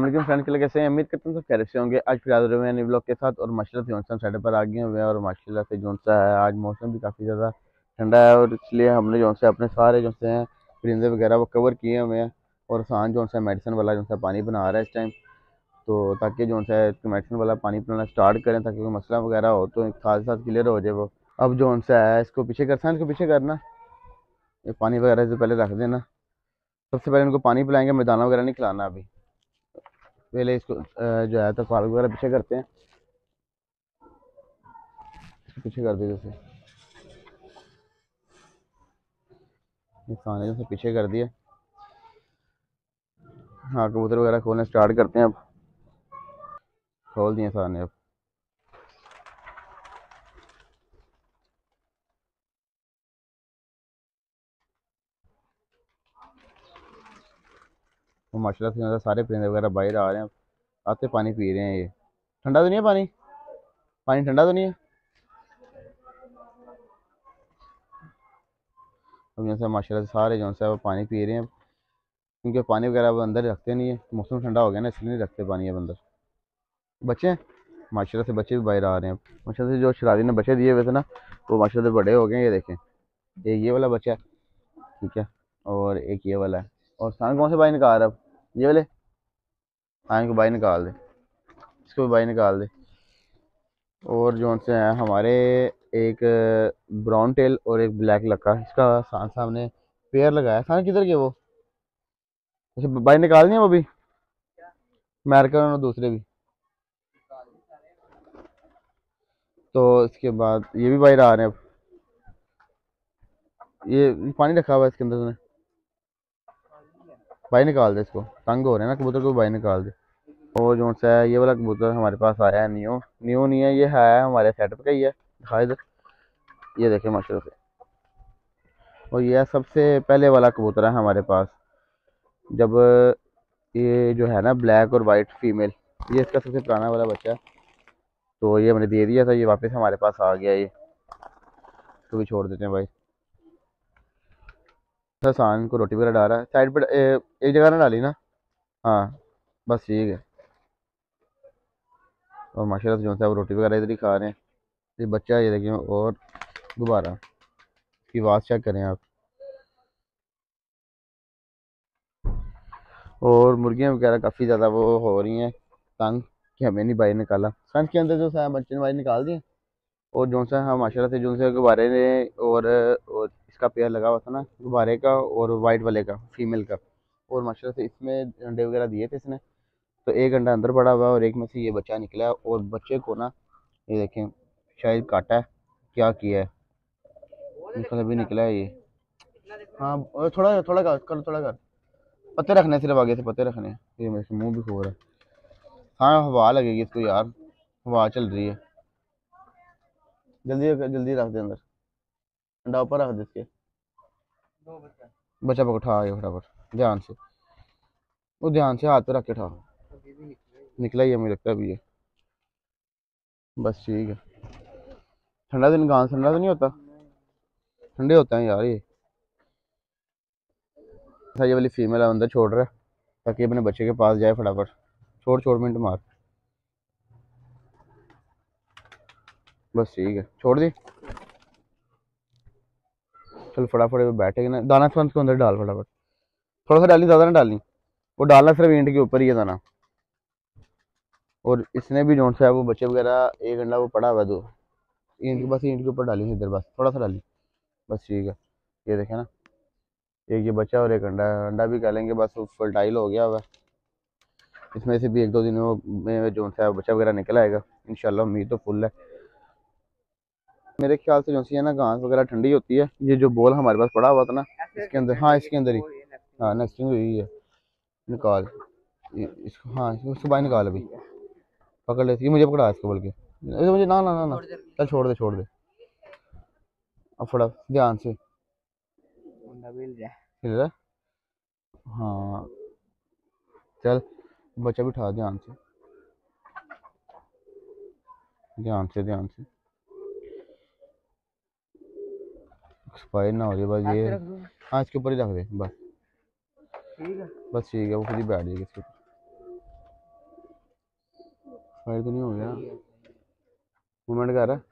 वालेकुम फ्रेंड के लिए कैसे हैं? उम्मीद करते हूँ सब खैर से होंगे। आज फिर हुए हैं ब्लॉग के साथ और माशाल्लाह से जोनसा साइड पर आ गए हुए हैं और माशाल्लाह से जोनसा है। आज मौसम भी काफ़ी ज़्यादा ठंडा है और इसलिए हमने जो से अपने सारे जो से हैं, परिंदे वगैरह वो कवर किए हुए हैं और सान जो सा मेडिसिन वाला जो सा पानी बना रहा है इस टाइम तो ताकि जो सा मेडिसिन वाला पानी पिलाना स्टार्ट करें ताकि कोई मसला वगैरह हो तो साथ साथ क्लियर हो जाए वो। अब जो सा है, इसको पीछे कर इसको पीछे करना। ये पानी वगैरह से पहले रख देना। सबसे पहले इनको पानी पिलाएँगे, मैदाना वगैरह नहीं खिलाना अभी। पहले इसको जो है तो फाल वगैरह पीछे करते हैं। पीछे कर दिए जैसे खाने जैसे पीछे कर दिए हाँ कबूतर वगैरह खोलने स्टार्ट करते हैं अब। खोल दिए सारे अब। वो माशाल्लाह से सारे परिंदे वगैरह बाहर आ रहे हैं। आते पानी पी रहे हैं ये। ठंडा तो नहीं है पानी? पानी ठंडा तो नहीं है? अब जैसे माशाल्लाह से सारे जो है पानी पी रहे हैं। क्योंकि पानी वगैरह वो अंदर रखते नहीं है। मौसम ठंडा हो गया ना, इसलिए नहीं रखते पानी अब अंदर। बच्चे हैं? माशाल्लाह से बच्चे भी बाहर आ रहे हैं। माशाल्लाह से जो शराजी ने बच्चे दिए हुए थे ना, वो माशाल्लाह से बड़े हो गए ये देखें। एक ये वाला बच्चा है, ठीक है, और एक ये वाला है। और स्थान कौन से भाई निकाल रहा ये वाले? हाँ इनको बाई निकाल दे। इसको भी बाई निकाल दे। और जो से हैं, हमारे एक ब्राउन टेल और एक ब्लैक लक्का इसका सामने पेयर लगाया सामने किधर के वो? अच्छा बाई निकाल दिया वो भी? अमेरिकन और दूसरे भी। तो इसके बाद ये भी बाहर आ रहे हैं अब। ये पानी रखा हुआ है इसके अंदर भाई निकाल दे इसको। तंग हो रहे हैं ना कबूतर को, भाई निकाल दे। और जो सा है, ये वाला कबूतर हमारे पास आया है न्यू न्यू नहीं है, ये है हमारे सेटअप का ही है। दिखाई दे। ये देखे माशा से। और ये सबसे पहले वाला कबूतर है हमारे पास। जब ये जो है ना ब्लैक और वाइट फीमेल ये इसका सबसे पुराना वाला बच्चा है। तो ये हमने दे दिया था, ये वापस हमारे पास आ गया ये तो भी छोड़ देते हैं भाई। हसान को रोटी वगैरह डाल है। साइड पर एक जगह ना डाली ना? हाँ बस ठीक है। और माशाल्लाह से जो है वो रोटी वगैरह इधर ही खा रहे हैं। ये बच्चा ये देखिए और दोबारा। इसकी आवाज़ चेक करें आप। और मुर्गियाँ वगैरह काफ़ी ज़्यादा वो हो रही हैं। तंग कि हमें नहीं बाहर निकाला। फ्रंट के अंदर जो है बच्चे ने बाहर निकाल दिए और जो सा हम माशाल्लाह से जो से गुब्बारे ने और, और इसका पेयर लगा हुआ था ना, गुब्बारे का और वाइट वाले का फीमेल का। और माशाल्लाह से इसमें अंडे वगैरह दिए थे इसने। तो एक अंडा अंदर पड़ा हुआ और एक में से ये बच्चा निकला और बच्चे को ना, ये देखें, शायद काटा है। क्या किया है? निकल अभी निकला है ये। हाँ थोड़ा थोड़ा कर कर, थोड़ा कर। पत्ते रखने, सिर्फ़ आगे से पत्ते रखने। ये मेरे मुँह भी खो रहा है। हाँ हवा लगेगी इसको यार। हवा चल रही है। जल्दी जल्दी रख दे अंदर। अंडा ऊपर रख दे इसके। बच्चा। पकड़ उठा आगे फटाफट। ध्यान से। वो ध्यान से हाथ पे रख के उठा। निकला ही है। मुझे लगता है अभी ये बस ठीक है। ठंडा दिन घास ठंडा तो नहीं होता? ठंडे होते हैं यार ये। ये वाली फीमेल अंदर छोड़ रहा है। ताकि अपने बच्चे के पास जाए फटाफट। छोड़ छोड़ मिनट मार। बस ठीक है। छोड़ दी। चल फटाफट बैठेगा ना दाना स्पंज को अंदर डाल फटाफट। थोड़ा सा डाली ज़्यादा ना डालनी वो डालना सिर्फ़ ईंट के ऊपर ही है दाना। और इसने भी जोन सा वो बच्चे वगैरह एक घंटा वो पड़ा हुआ दो। ईंट के, बस ईंट के ऊपर डाली इधर, बस। थोड़ा सा डाली। बस ठीक है। ये देखे ना। एक ये बच्चा और एक अंडा। अंडा भी कह लेंगे, बस फर्टाइल हो गया हुआ इसमें से भी एक दो दिनों में जो सा बच्चा वगैरह निकल आएगा। इंशाल्लाह उम्मीद तो फुल है। मेरे ख्याल से जो सी है ना घास वगैरह ठंडी होती है। ये जो बॉल हमारे पास पड़ा हुआ था ना इसके अंदर हाँ इसके अंदर ही। हाँ नेक्स्टिंग हुई है। निकाल। इसको हाँ इसको बाहर निकाल अभी। पकड़ लेती है मुझे पकड़ा इसको बोल के। मुझे ना ना ना ना। चल छोड़ दे छोड़ दे। अब थोड़ा ध्यान से। हिल रहा हाँ। चल बच्चा भी उठा ध्यान से। ध्यान से ध्यान से। एक्सपायर ना हो जाए बस ये हाँ इसके ऊपर ही रख दे बस। ठीक है। बस ठीक है वो खुद ही बैठ जाएगी इसके ऊपर। फायर तो नहीं हो गया। मूवमेंट कर रहा है।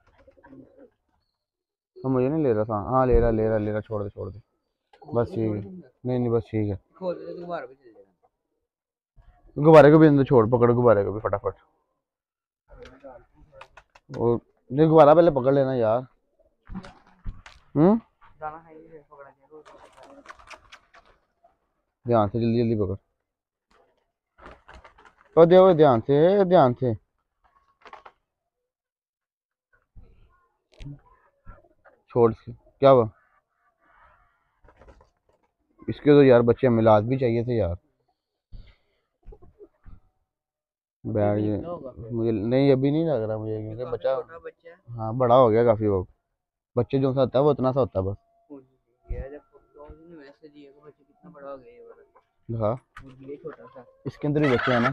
हाँ मुझे नहीं ले रहा था हाँ ले रहा ले रहा ले रहा छोड़ दे छोड़ दे। बस ठीक है। नहीं नहीं बस ठीक है। तो गुब्बारे को भी अंदर छोड़ पकड़ गुब्बारे को भी फटाफट। और नहीं गुब्बारा पहले पकड़ लेना यार। हम्म? दाना है ये पकड़ा जाएगा ध्यान से जल्दी जल्दी पकड़। और देखो ध्यान से ध्यान से। छोड़ इसके क्या हुआ? इसके तो यार बच्चे मिलाद भी चाहिए थे यार। बैठ गए। मुझे नहीं अभी नहीं लग रहा मुझे क्योंकि बच्चा छोटा बच्चा है। हाँ बड़ा हो गया काफ़ी वो। बच्चे जो सा होता है वो उतना सा होता है बस खून ये जब दो दिन में ऐसे दिए को बच्चे कितना बड़ा हो गया ये वाला। हाँ। ये छोटा सा इसके अंदर भी बच्चे हैं ना।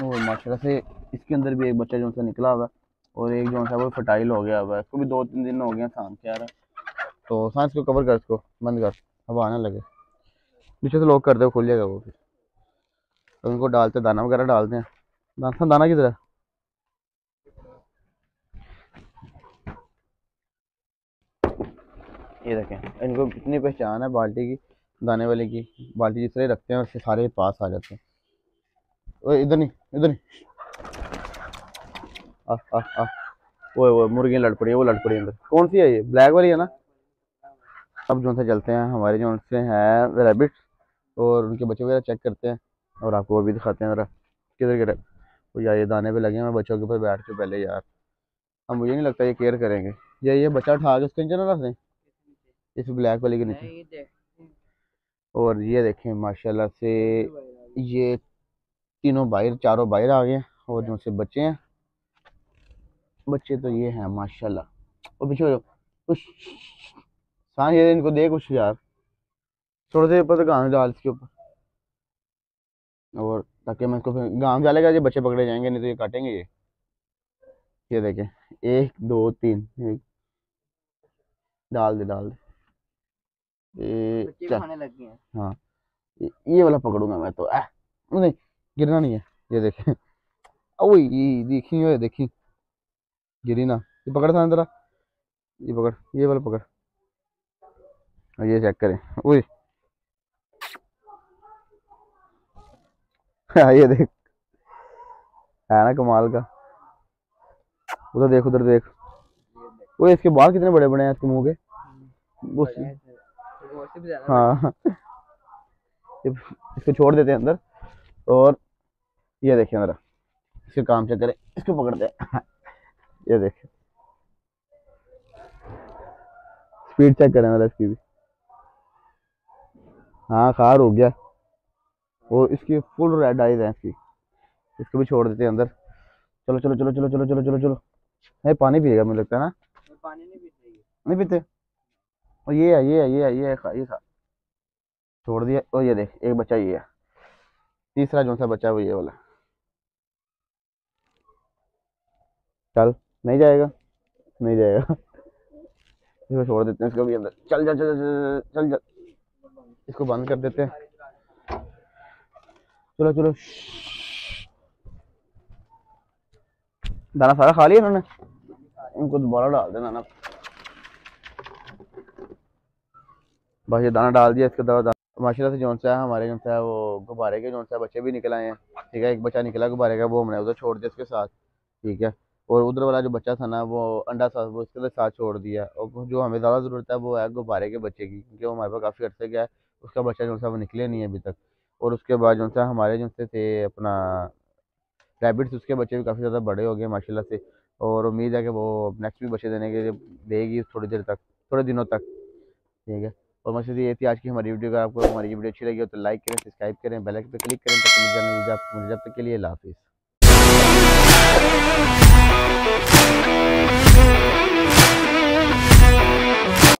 वो माशाल्लाह से इसके अंदर भी एक बच्चा जो सा निकला हुआ और एक जो सा वो फर्टाइल हो गया हुआ है। इसको भी दो तीन दिन हो गए हैं शाम के आ रहा तो सांस को कवर कर इसको बंद कर। अब आने लगे। नीचे से लॉक कर दे खुल जाएगा वो फिर। तो उनको डालते दाना वगैरह डालते हैं। दाना दाना किधर है? ये देखें इनको इतनी पहचान है बाल्टी की। दाने वाले की बाल्टी जिस तरह रखते हैं उससे सारे पास आ जाते हैं। ओए, इधर नहीं इधर नहीं। आ आ आ। वो वो मुर्गियाँ लड़ पड़ी है, वो लड़ पड़ी अंदर। कौन सी है ये? ब्लैक वाली है ना? अब जो से चलते हैं, हमारे जो से हैं रैबिट्स और उनके बच्चे वगैरह चेक करते हैं, और आपको वो भी दिखाते हैं किधर किधर तो यार, ये दाने पे लगे हैं, मैं बच्चों के ऊपर बैठ के पहले यार। अब मुझे नहीं लगता ये केयर करेंगे। ये ये बच्चा उठा के उसके नीचे ना रख दें। इस ब्लैक वाली के नीचे। और ये देखें माशाल्लाह से ये तीनों बाहर चारों बाहर आ गए और जो से बच्चे हैं। बच्चे तो ये हैं माशाल्लाह। और पीछे कुछ सांस ये इनको दे कुछ यार। थोड़े से ऊपर गाँव डाल इसके ऊपर। और ताकि मैं इसको फिर गाँव डालेगा ये बच्चे पकड़े जाएँगे नहीं तो ये काटेंगे ये। ये देखें एक दो तीन एक। डाल दे डाल दे। ये गए हैं। हाँ। ये वाला पकड़ूँगा मैं तो। आ, नहीं गिरना नहीं है। ये देखें। ओ ये देखी ये देखी। गिरी ना। ये पकड़ था अंदर ये पकड़ ये वाला पकड़। और ये चेक करें। ओए। हाँ ये देख। है ना कमाल का। उधर देख उधर देख। वो इसके बाल कितने बड़े बड़े हैं इसके मुँह के? बड़ा है इसको छोड़ देते हैं अंदर। और ये देखिए जरा इसके काम चेक करें? इसको पकड़ते हैं ये देखिए। स्पीड चेक करें जरा इसकी भी। हाँ खार हो गया। वो इसकी फुल रेड आइज़ है इसकी। इसको भी छोड़ देते हैं अंदर। चलो चलो चलो चलो चलो चलो चलो चलो। नहीं पानी पिएगा मुझे लगता है ना? पानी नहीं पीते नहीं पीते। और ये है ये है ये है ये है ये खा। छोड़ दिया। और ये देख, एक बच्चा ये है। तीसरा जो सा बच्चा वो ये वाला। चल, नहीं जाएगा। नहीं जाएगा। इसको छोड़ देते हैं, इसको भी अंदर। चल जा चल जा चल जा इसको बंद कर देते हैं। चलो चलो। दाना सारा खा लिया इन्होंने। इनको दोबारा डाल देना ना। बस ये दाना डाल दिया, इसके दवा माशाल्लाह से जौन सा है हमारे जो सा है वो गुब्बारे के जो सा बच्चे भी निकल आए हैं। ठीक है, एक बच्चा निकला गुब्बारे का, वो हमने उधर छोड़ दिया इसके साथ। ठीक है, और उधर वाला जो बच्चा था ना, वो अंडा था वो इसके साथ छोड़ दिया। और जो हमें ज़्यादा ज़रूरत है, वो है गुब्बारे के बच्चे की, क्योंकि वो हमारे पास काफ़ी अर्से गया है। उसका बच्चा जो सा वो निकले नहीं है अभी तक। और उसके बाद जो सा हमारे जो से थे अपना रैबिट्स उसके बच्चे भी काफ़ी ज़्यादा बड़े हो गए माशाल्लाह से। और उम्मीद है कि वो नेक्स्ट भी बच्चे देने के लिए देगी थोड़ी देर तक, थोड़े दिनों तक। ठीक है और मकसद ये थी आज की हमारी वीडियो। अगर आपको हमारी वीडियो अच्छी लगी हो तो लाइक करें सब्सक्राइब करें बेल आइकन पर क्लिक करें तो जब तक के लिए लाफिज़